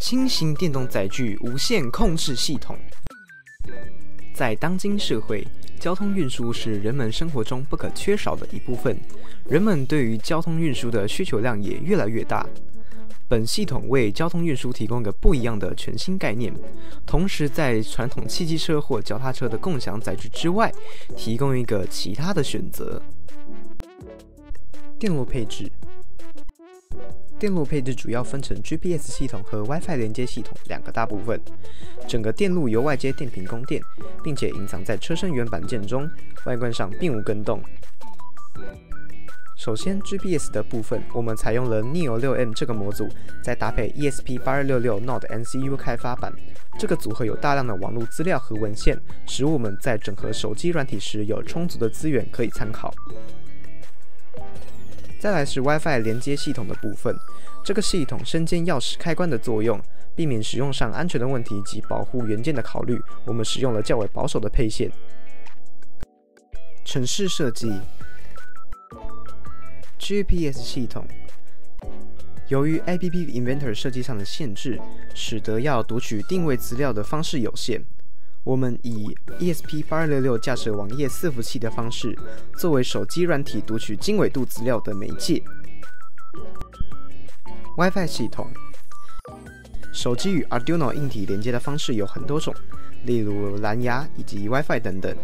轻型电动载具无线控制系统，在当今社会，交通运输是人们生活中不可缺少的一部分。人们对于交通运输的需求量也越来越大。本系统为交通运输提供个不一样的全新概念，同时在传统汽机车或脚踏车的共享载具之外，提供一个其他的选择。电路配置。电路配置主要分成 GPS 系统和 WiFi 连接系统两个大部分。整个电路由外接电瓶供电，并且隐藏在车身原板件中，外观上并无跟动。首先，GPS 的部分，我们采用了 Neo 6M 这个模组，再搭配 ESP8266 Node MCU 开发版。这个组合有大量的网络资料和文献，使我们在整合手机软体时有充足的资源可以参考。再来是 WiFi 连接系统的部分，这个系统身兼钥匙开关的作用，避免使用上安全的问题及保护元件的考虑，我们使用了较为保守的配线。城市设计，GPS 系统，由于 App Inventor 设计上的限制，使得要读取定位资料的方式有限。我们以 ESP8266 架设网页伺服器的方式，作为手机软体读取经纬度资料的媒介。WiFi 系统，手机与 Arduino 硬体连接的方式有很多种，例如蓝牙以及 WiFi 等等。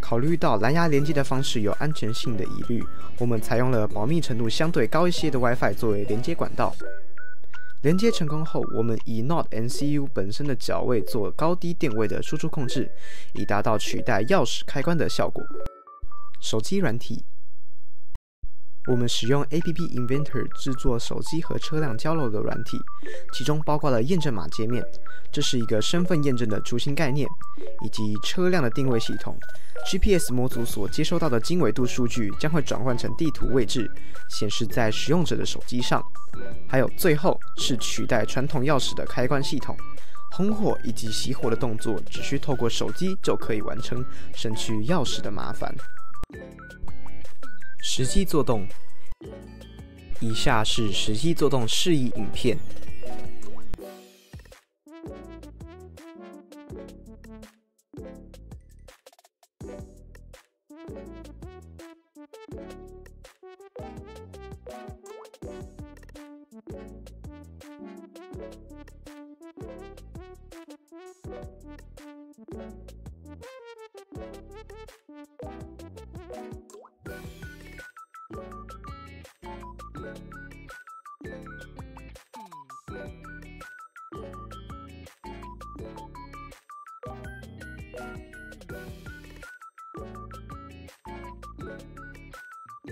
考虑到蓝牙连接的方式有安全性的疑虑，我们采用了保密程度相对高一些的 WiFi 作为连接管道。连接成功后，我们以 Node MCU 本身的脚位做高低电位的输出控制，以达到取代钥匙开关的效果。手机软体，我们使用 App Inventor 制作手机和车辆交流的软体，其中包括了验证码界面，这是一个身份验证的雏形概念，以及车辆的定位系统。GPS 模组所接收到的经纬度数据将会转换成地图位置，显示在使用者的手机上。还有最后是取代传统钥匙的开关系统，红火以及熄火的动作只需透过手机就可以完成，省去钥匙的麻烦。实际作动，以下是实际作动示意影片。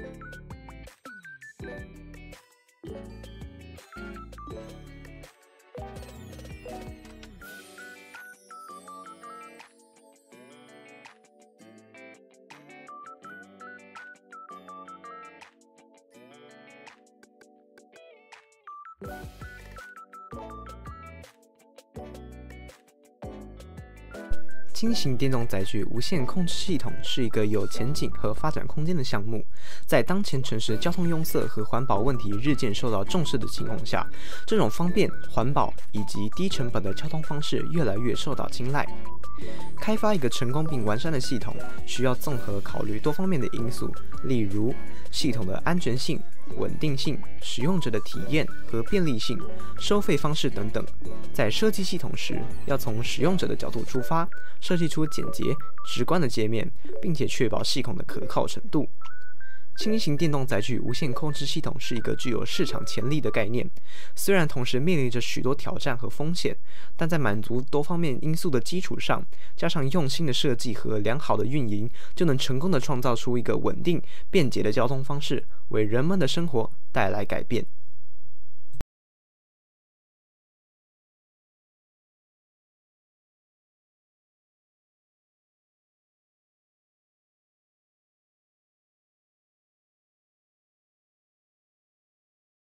you 轻型电动载具无线控制系统是一个有前景和发展空间的项目。在当前城市交通拥塞和环保问题日渐受到重视的情况下，这种方便、环保以及低成本的交通方式越来越受到青睐。开发一个成功并完善的系统，需要综合考虑多方面的因素，例如系统的安全性。稳定性、使用者的体验和便利性、收费方式等等，在设计系统时，要从使用者的角度出发，设计出简洁、直观的界面，并且确保系统的可靠程度。轻型电动载具无线控制系统是一个具有市场潜力的概念，虽然同时面临着许多挑战和风险，但在满足多方面因素的基础上，加上用心的设计和良好的运营，就能成功的创造出一个稳定、便捷的交通方式，为人们的生活带来改变。